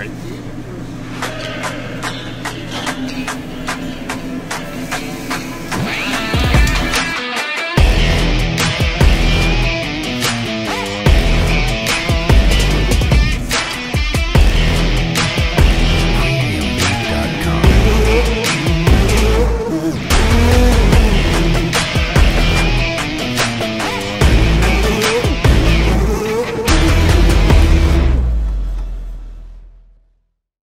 Ready?